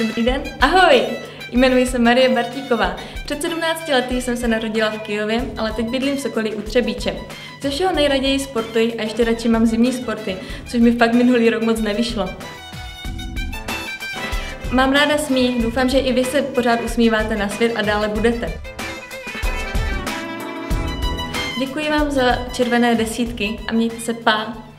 Dobrý den. Ahoj! Jmenuji se Marie Bartíková. Před 17 lety jsem se narodila v Kijově, ale teď bydlím v Sokolí u Třebíče. Ze všeho nejraději sportuji a ještě radši mám zimní sporty, což mi fakt minulý rok moc nevyšlo. Mám ráda smích, doufám, že i vy se pořád usmíváte na svět a dále budete. Děkuji vám za červené desítky a mějte se pá.